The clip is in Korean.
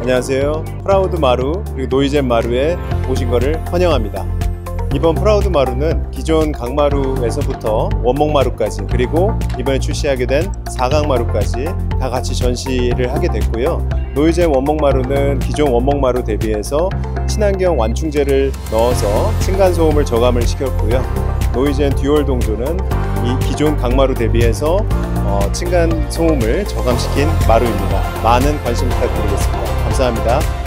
안녕하세요. 프라우드 마루 그리고 노이젠 마루에 오신 것을 환영합니다. 이번 프라우드 마루는 기존 강마루에서부터 원목 마루까지 그리고 이번에 출시하게 된 사각 마루까지 다 같이 전시를 하게 됐고요. 노이젠 원목 마루는 기존 원목 마루 대비해서 친환경 완충제를 넣어서 층간 소음을 저감을 시켰고요. 노이젠 듀얼 동조는 이 기존 강마루 대비해서 어, 층간 소음을 저감시킨 마루입니다. 많은 관심 부탁드리겠습니다. 감사합니다.